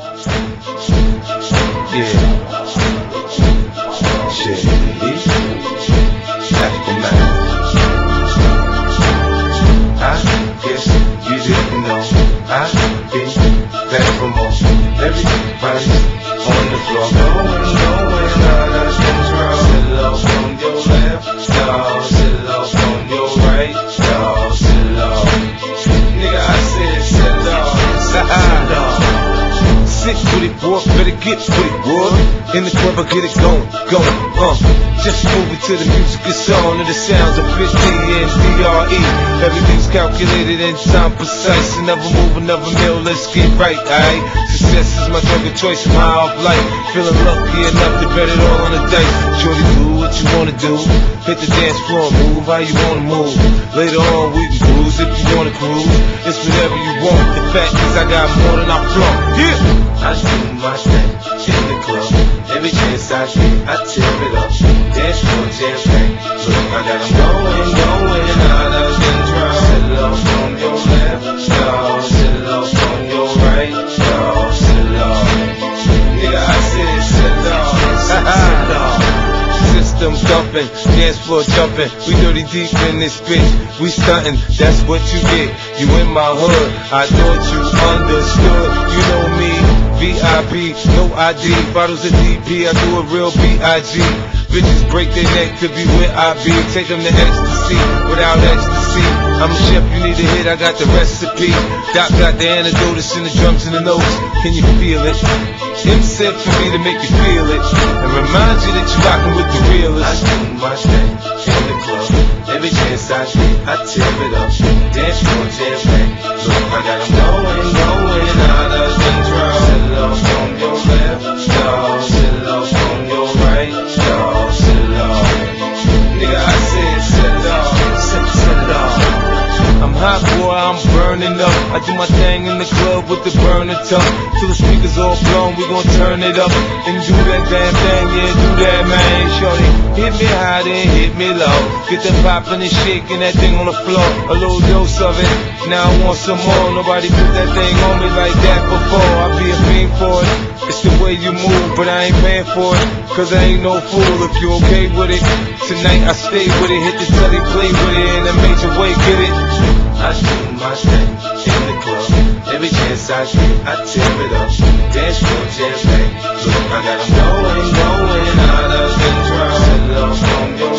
Yeah. Shit. Aftermath. I guess you know. I been back more. Everybody's on the floor. Your left, dog. Sick with it, boy, better get with it, boy. In the club, I get it going, going, uh. Just move it to the music, it's on, and the sounds of 50 and DRE. Everything's calculated and time precise. And never move another meal, let's get right, alright? Success is my drug of choice, my off life. Feeling lucky enough to bet it all on the dice. Shorty, do what you wanna do. Hit the dance floor, move how you wanna move. Later on, we can cruise if you wanna cruise. It's whatever you want. The fact is, I got more than I flaunt. Yeah! I do my thing in the club. Every chance I get, I tear it up. Dance floor champagne. Look, I got 'em going, going out of control. Sit low on your left, dog. Sit low on your right, dog. Sit low. Nigga, I said sit low. Sit low. System dumping, dance floor jumping. We dirty deep in this bitch. We stunting, that's what you get. You in my hood, I thought you understood. You know me, VIP, no ID. Bottles of DP, I do a real B.I.G. Bitches break their neck to be where I be. Take them to ecstasy without ecstasy. I'm a chef, you need a hit, I got the recipe. Doc got the antidote, it's in the drums and the notes. Can you feel it? Em said for me to make you feel it and remind you that you're rocking with the realest. I do my thing in the club. Every chance I get, I tear it up. Dance floor champagne. Look, I got 'em going, going out of. I'm burning up. I do my thing in the club with the burner tuck. Till the speakers all blown, we gon' turn it up. And do that damn thing, yeah, do that, man. Shorty, hit me high, then hit me low. Get the poppin' and shaking that thing on the floor. A little dose of it, now I want some more. Nobody put that thing on me like that before. I be a fiend for it. It's the way you move, but I ain't paying for it. Cause I ain't no fool if you okay with it. Tonight I stay with it, hit the telly, play with it in a major way, get it? I do my thing in the club. Every chance I get, I tear it up. Dance floor champagne. Look, I got 'em going, going out of control. Low on your